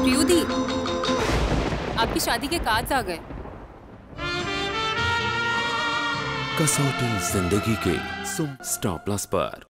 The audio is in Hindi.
प्रियुदी आपकी शादी के कार्ड आ गए। कसौटी ज़िंदगी के सुम स्टॉप प्लस पर।